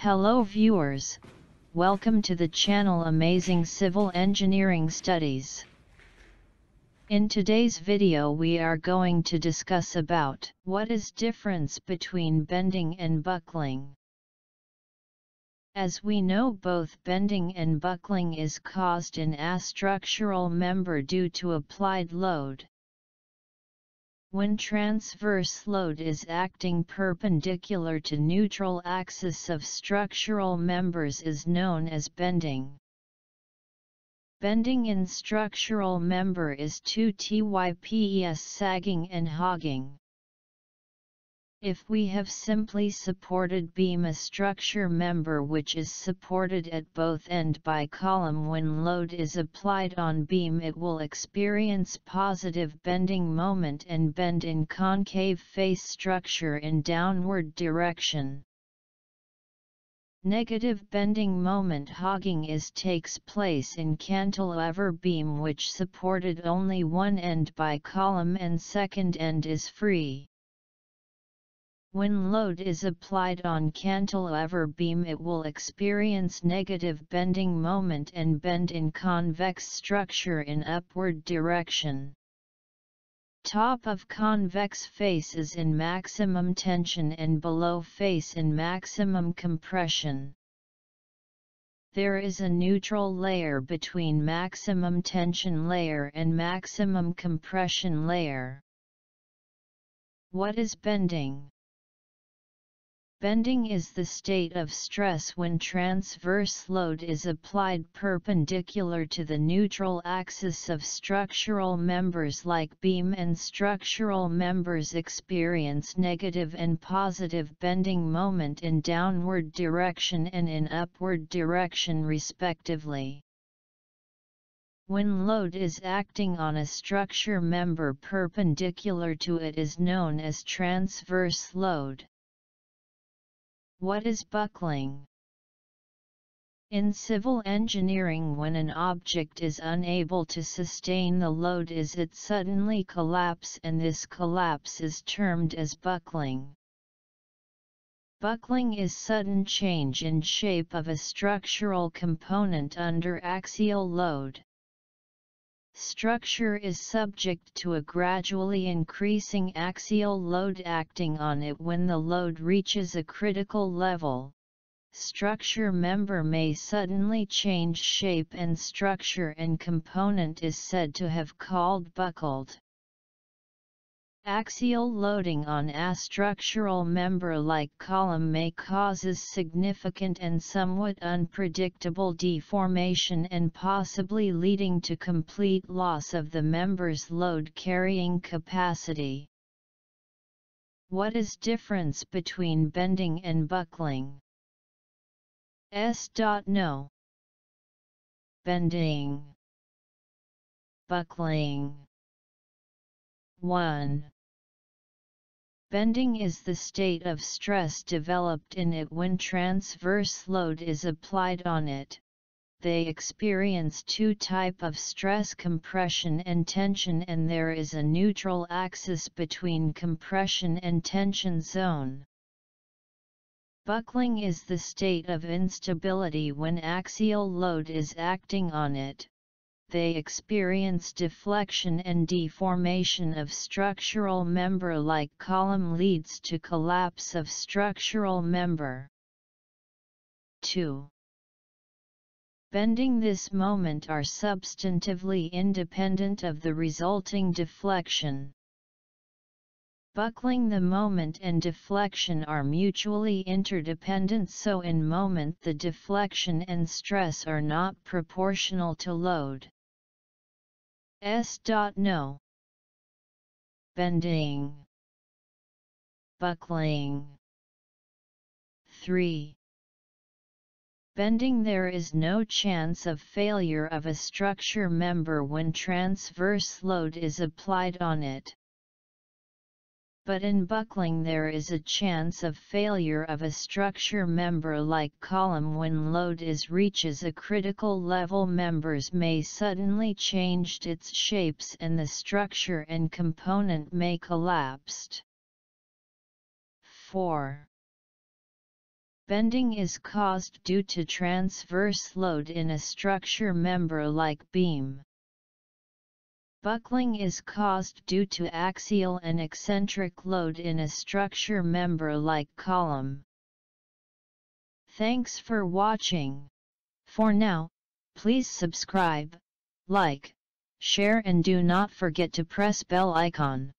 Hello viewers, welcome to the channel Amazing Civil Engineering Studies. In today's video we are going to discuss about what is difference between bending and buckling. As we know both bending and buckling is caused in a structural member due to applied load. When transverse load is acting perpendicular to neutral axis of structural members is known as bending. Bending in structural member is 2 types sagging and hogging. If we have simply supported beam a structure member which is supported at both end by column when load is applied on beam it will experience positive bending moment and bend in concave face structure in downward direction. Negative bending moment hogging is takes place in cantilever beam which supported only one end by column and second end is free. When load is applied on cantilever beam it will experience negative bending moment and bend in convex structure in upward direction. Top of convex face is in maximum tension and below face in maximum compression. There is a neutral layer between maximum tension layer and maximum compression layer. What is bending? Bending is the state of stress when transverse load is applied perpendicular to the neutral axis of structural members like beam and structural members experience negative and positive bending moment in downward direction and in upward direction respectively. When load is acting on a structure member perpendicular to it is known as transverse load. What is buckling? In civil engineering when an object is unable to sustain the load is it suddenly collapse and this collapse is termed as buckling. Buckling is sudden change in shape of a structural component under axial load structure is subject to a gradually increasing axial load acting on it when the load reaches a critical level. Structure member may suddenly change shape and structure and component is said to have called buckled. Axial loading on a structural member like column may causes significant and somewhat unpredictable deformation and possibly leading to complete loss of the member's load carrying capacity. What is difference between bending and buckling? S. No. Bending Buckling 1. Bending is the state of stress developed in it when transverse load is applied on it. They experience two type of stress compression and tension and there is a neutral axis between compression and tension zone. Buckling is the state of instability when axial load is acting on it they experience deflection and deformation of structural member like column leads to collapse of structural member. 2. Bending this moment are substantively independent of the resulting deflection. Buckling the moment and deflection are mutually interdependent so in moment the deflection and stress are not proportional to load. S. No. Bending. Buckling. 3. Bending There is no chance of failure of a structure member when transverse load is applied on it but in buckling there is a chance of failure of a structure member like column when load is reaches a critical level members may suddenly changed its shapes and the structure and component may collapsed. 4. Bending is caused due to transverse load in a structure member like beam. Buckling is caused due to axial and eccentric load in a structure member like column. Thanks for watching. For now, please subscribe, like, share and do not forget to press bell icon.